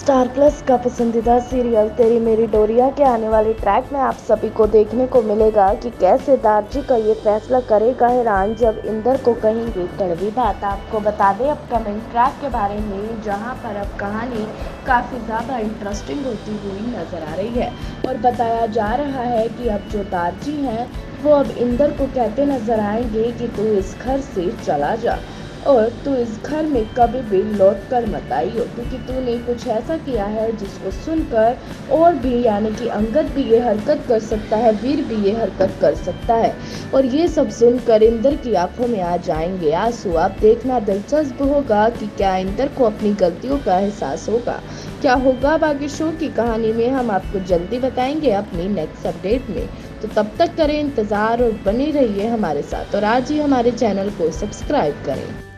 Star plus का पसंदीदा serial तेरी मेरी डोरिया के आने वाले ट्रैक में आप सभी को देखने को मिलेगा कि कैसे दार्जी का ये फैसला करेगा हैरान जब इंदर को कहेंगे कड़वी बात आपको बता दें अपकमिंग ट्रैक के बारे में, जहाँ पर अब कहानी काफ़ी ज़्यादा इंटरेस्टिंग होती हुई नज़र आ रही है। और बताया जा रहा है कि अब जो दार्जी हैं, वो अब इंदर को कहते नज़र आएँगे कि तू इस घर से चला जा। और तू इस घर में कभी भी लौट कर मत आई हो क्योंकि तूने कुछ ऐसा किया है जिसको सुनकर और भी, यानी कि अंगद भी ये हरकत कर सकता है, वीर भी ये हरकत कर सकता है। और ये सब सुनकर इंदर की आँखों में आ जाएँगे आँसू। आप देखना दिलचस्प होगा कि क्या इंदर को अपनी गलतियों का एहसास होगा। क्या होगा बाकी शो की कहानी में, हम आपको जल्दी बताएँगे अपनी नेक्स्ट अपडेट में। तो तब तक करें इंतज़ार और बने रहिए हमारे साथ। और आज ही हमारे चैनल को सब्सक्राइब करें।